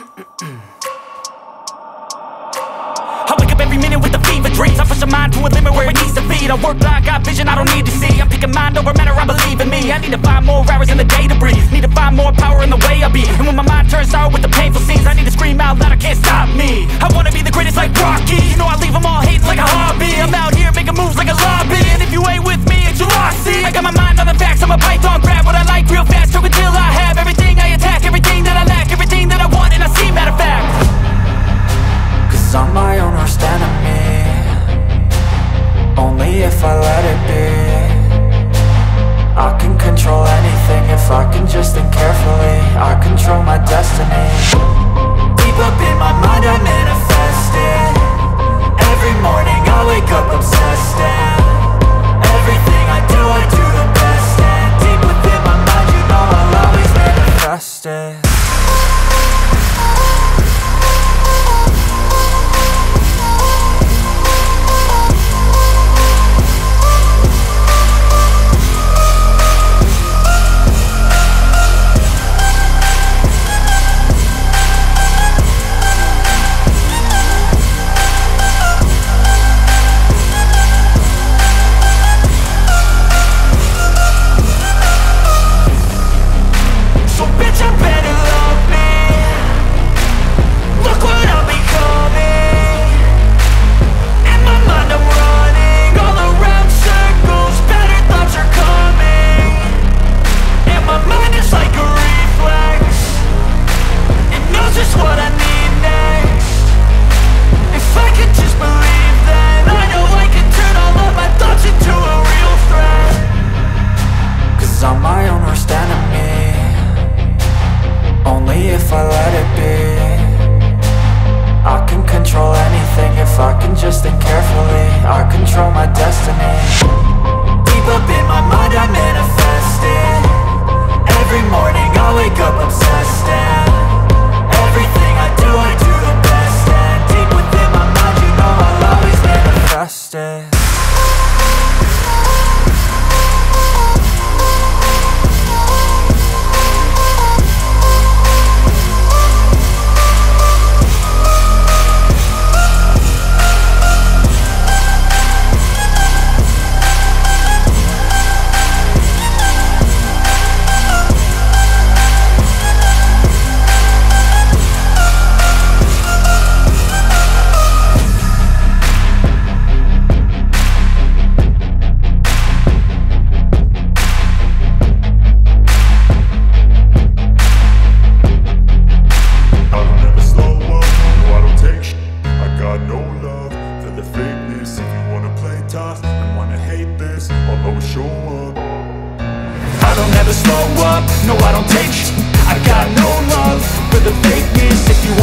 I wake up every minute with the fever dreams. I push my mind to a limit where it needs to feed I work blind, got vision I don't need to see. I'm picking mind over matter, I believe in me. I need to find more hours in the day to breathe if I let it be. I can control anything if I can just think carefully. I control my destiny. Deep up in my mind I manifest it Every morning I wake up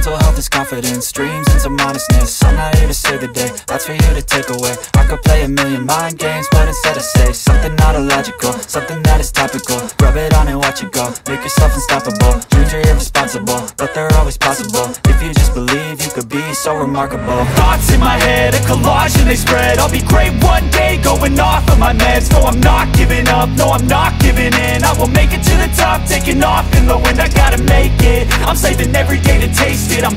Mental health is confidence, dreams and some I'm not here to save the day, that's for you to take away. I could play a million mind games, but instead I say Something not illogical, something that is topical. Rub it on and watch it go, make yourself unstoppable. Dreams are irresponsible, but they're always possible. If so remarkable. Thoughts in my head, a collage and they spread. I'll be great one day, going off of my meds. No, I'm not giving up, no, I'm not giving in. I will make it to the top, taking off in the wind. I gotta make it, I'm saving every day to taste it. I'm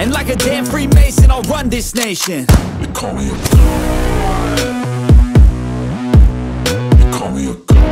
And like a damn Freemason, I'll run this nation. They call me a god. They call me a god